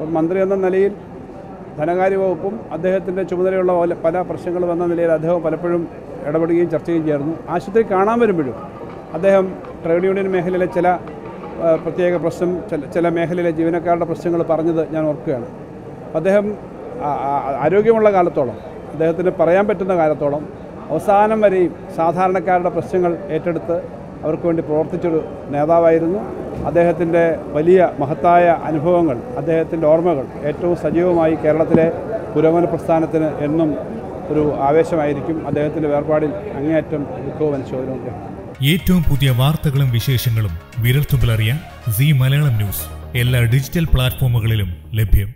അപ്പോൾ മന്ത്രി എന്ന നിലയിൽ ധനകാര്യ വകുപ്പും അദ്ദേഹത്തിന്റെ ചുമതലയുള്ള പല- പ്രശ്നങ്ങളും എന്ന നിലയിൽ അദ്ദേഹം പലപ്പോഴും ഇടപെടുകയും ചർച്ച ചെയ്യുകയും ചേർന്നു ആശുപത്രി കാണാൻ വരുമ്പോഴും അദ്ദേഹം ട്രേഡ് യൂണിയൻ മേഖലയിലെ ചില പ്രത്യേക പ്രശ്നം ചില മേഖലയിലെ ജീവനക്കാരുടെ പ്രശ്നങ്ങൾ പറഞ്ഞത് ഞാൻ ഓർക്കുകയാണ്. അദ്ദേഹം ആരോഗ്യമുള്ള കാലത്തോളം അദ്ദേഹത്തിന് പറയാൻ പറ്റുന്ന കാലത്തോളം അവസാനം വരെയും സാധാരണക്കാരുടെ പ്രശ്നങ്ങൾ ഏറ്റെടുത്ത് അവർക്ക് വേണ്ടി പ്രവർത്തിച്ചൊരു നേതാവായിരുന്നു. അദ്ദേഹത്തിന്റെ വലിയ മഹത്തായ അനുഭവങ്ങൾ അദ്ദേഹത്തിന്റെ ഓർമ്മകൾ ഏറ്റവും സജീവമായി കേരളത്തിലെ പുരോഗമന പ്രസ്ഥാനത്തിന് എന്നും ഒരു ആവേശമായിരിക്കും അദ്ദേഹത്തിന്റെ വേർപാടിൽ അങ്ങേയറ്റം ദുഃഖവും അനുശോചനവും ഏറ്റവും പുതിയ വാർത്തകളും വിശേഷങ്ങളും വിരൽത്തുമ്പിലറിയാൻ സി മലയാളം ന്യൂസ്. എല്ലാ ഡിജിറ്റൽ പ്ലാറ്റ്ഫോമുകളിലും ലഭ്യം.